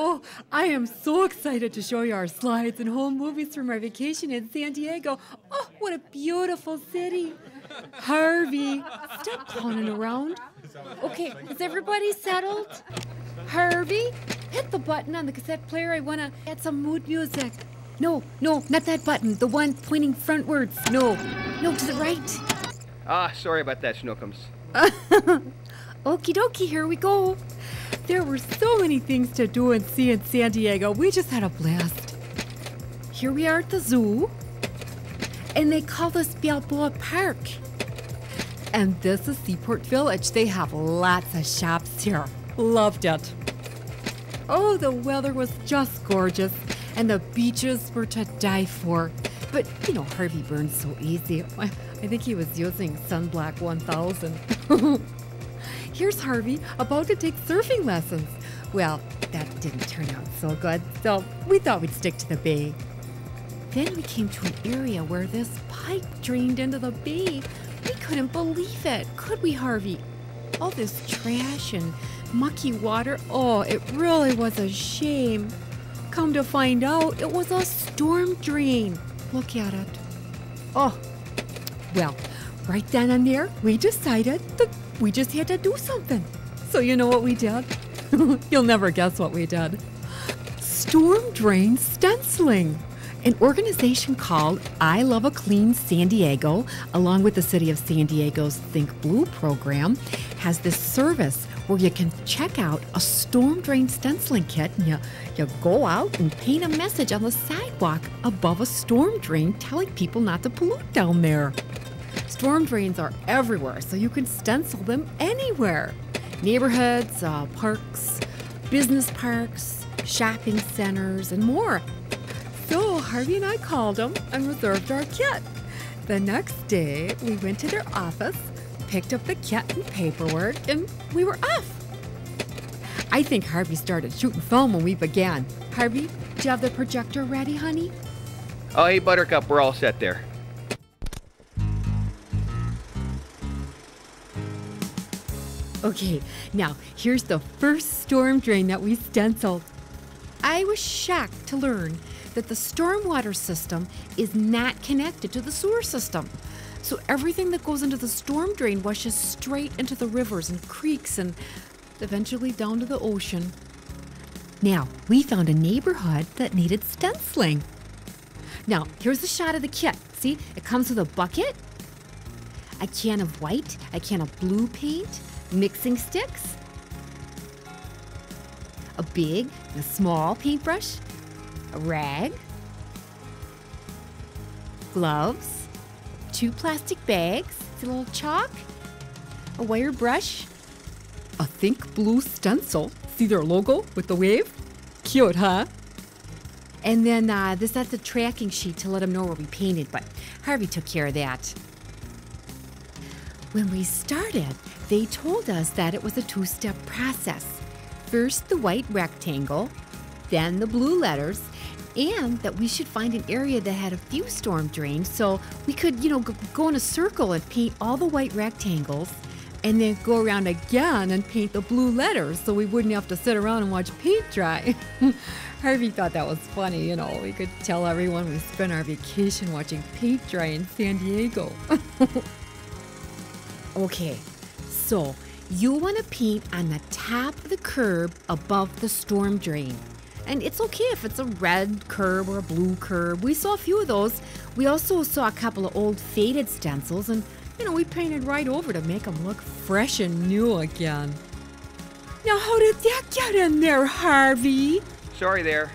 Oh, I am so excited to show you our slides and home movies from our vacation in San Diego. Oh, what a beautiful city. Harvey, stop clowning around. Okay, is everybody settled? Harvey, hit the button on the cassette player. I want to add some mood music. No, no, not that button. The one pointing frontwards. No, no, to the right. Ah, sorry about that, Snookums. Okie dokie, here we go. There were so many things to do and see in San Diego. We just had a blast. Here we are at the zoo, and they call this Balboa Park. And this is Seaport Village. They have lots of shops here. Loved it. Oh, the weather was just gorgeous, and the beaches were to die for. But, you know, Harvey burns so easy. I, think he was using Sunblock 1000. Here's Harvey about to take surfing lessons. Well, that didn't turn out so good, so we thought we'd stick to the bay. Then we came to an area where this pipe drained into the bay. We couldn't believe it, could we, Harvey? All this trash and mucky water. Oh, it really was a shame. Come to find out, it was a storm drain. Look at it. Oh, well, right then and there, we decided that we just had to do something. So, you know what we did? You'll never guess what we did. Storm Drain Stenciling. An organization called I Love a Clean San Diego, along with the City of San Diego's Think Blue program, has this service where you can check out a storm drain stenciling kit and you, you go out and paint a message on the sidewalk above a storm drain telling people not to pollute down there. Storm drains are everywhere, so you can stencil them anywhere. Neighborhoods, uh, parks, business parks, shopping centers, and more. So Harvey and I called them and reserved our kit. The next day, we went to their office, picked up the kit and paperwork, and we were off. I think Harvey started shooting film when we began. Harvey, do you have the projector ready, honey? Oh, hey, Buttercup, we're all set there. Okay, now here's the first storm drain that we stenciled. I was shocked to learn that the stormwater system is not connected to the sewer system. So everything that goes into the storm drain washes straight into the rivers and creeks and eventually down to the ocean. Now, we found a neighborhood that needed stenciling. Now, here's a shot of the kit. See, it comes with a bucket, a can of white, a can of blue paint, mixing sticks, a big and a small paintbrush, a rag, gloves, two plastic bags, a little chalk, a wire brush, a Think Blue stencil. See their logo with the wave? Cute, huh? And then uh, this that's a tracking sheet to let them know where we painted, but Harvey took care of that. When we started, they told us that it was a two step process. First, the white rectangle, then the blue letters, and that we should find an area that had a few storm drains so we could, you know, go in a circle and paint all the white rectangles and then go around again and paint the blue letters so we wouldn't have to sit around and watch paint dry. Harvey thought that was funny, you know. We could tell everyone we spent our vacation watching paint dry in San Diego. okay, so you want to paint on the top of the curb above the storm drain. And it's okay if it's a red curb or a blue curb. We saw a few of those. We also saw a couple of old faded stencils, and you know, we painted right over to make them look fresh and new again. Now, how did that get in there, Harvey? Sorry there.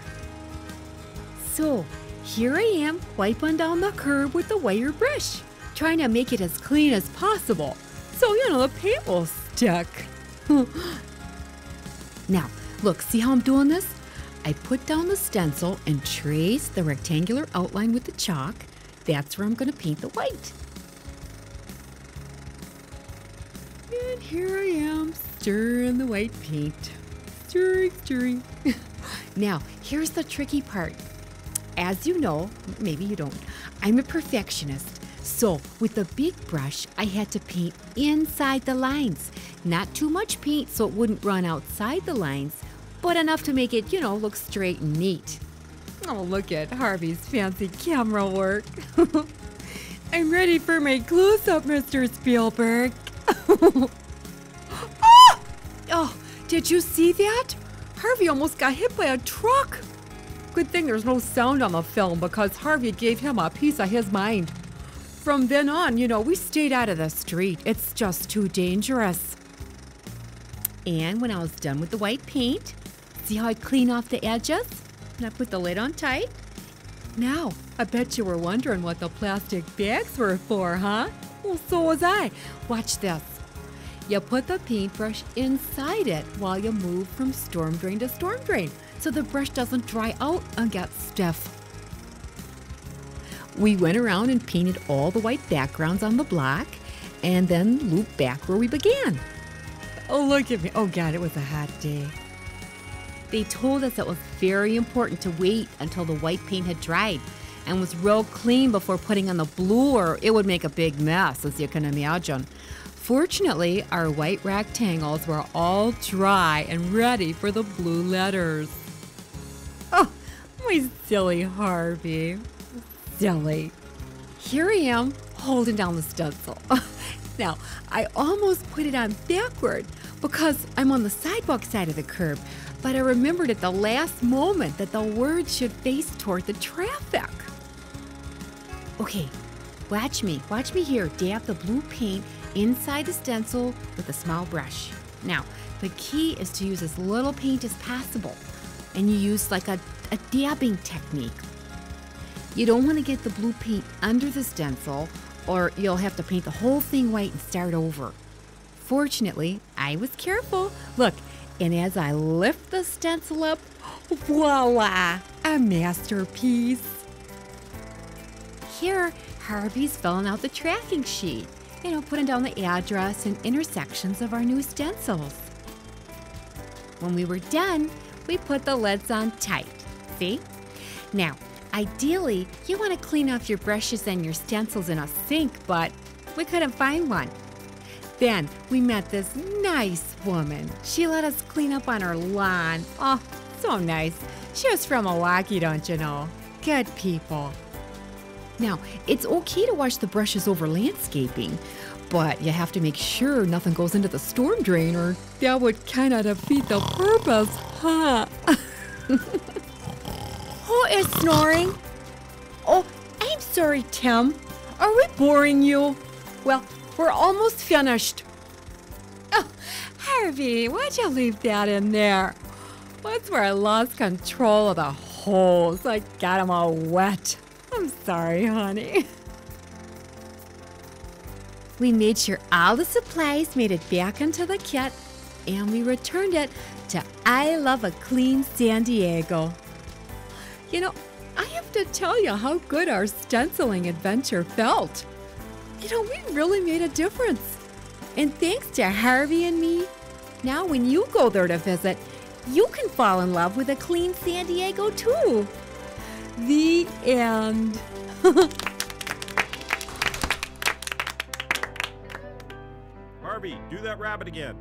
So, here I am wiping down the curb with the wire brush, trying to make it as clean as possible so, you know, the paint will stick. now, look, see how I'm doing this? I put down the stencil and trace the rectangular outline with the chalk. That's where I'm going to paint the white. And here I am, stirring the white paint. Stirring, stirring. now, here's the tricky part. As you know, maybe you don't, I'm a perfectionist. So, with the big brush, I had to paint inside the lines. Not too much paint so it wouldn't run outside the lines, but enough to make it, you know, look straight and neat. Oh, look at Harvey's fancy camera work. I'm ready for my close up, Mr. Spielberg. oh! oh, did you see that? Harvey almost got hit by a truck. Good thing there's no sound on the film because Harvey gave him a piece of his mind. From then on, you know, we stayed out of the street. It's just too dangerous. And when I was done with the white paint, see how I clean off the edges? And I put the lid on tight? Now, I bet you were wondering what the plastic bags were for, huh? Well, so was I. Watch this. You put the paintbrush inside it while you move from storm drain to storm drain so the brush doesn't dry out and get stiff. We went around and painted all the white backgrounds on the block and then looped back where we began. Oh, look at me. Oh, God, it was a hot day. They told us it was very important to wait until the white paint had dried and was real clean before putting on the blue, or it would make a big mess, as you can imagine. Fortunately, our white rectangles were all dry and ready for the blue letters. Oh, my silly Harvey. Silly. Here I am holding down the stencil. now, I almost put it on backward because I'm on the sidewalk side of the curb, but I remembered at the last moment that the words should face toward the traffic. Okay, watch me. Watch me here. Dab the blue paint inside the stencil with a small brush. Now, the key is to use as little paint as possible, and you use like a, a dabbing technique. You don't want to get the blue paint under the stencil, or you'll have to paint the whole thing white and start over. Fortunately, I was careful. Look, and as I lift the stencil up, voila, a masterpiece. Here, Harvey's filling out the tracking sheet you know, putting down the address and intersections of our new stencils. When we were done, we put the lids on tight. See? Now, ideally, you want to clean off your brushes and your stencils in a sink, but we couldn't find one. Then we met this nice woman. She let us clean up on her lawn. Oh, so nice. She was from Milwaukee, don't you know? Good people. Now, it's okay to wash the brushes over landscaping, but you have to make sure nothing goes into the storm drain or that would kind of defeat the purpose, huh? Who is snoring? Oh, I'm sorry, Tim. Are we boring you? Well, we're almost finished. Oh, Harvey, why'd you leave that in there? That's where I lost control of the hose. I got them all wet. I'm sorry, honey. We made sure all the supplies made it back into the kit and we returned it to I Love a Clean San Diego. You know, I have to tell you how good our stenciling adventure felt. You know, we really made a difference. And thanks to Harvey and me, now when you go there to visit, you can fall in love with a clean San Diego too. The end. Harvey, do that rabbit again.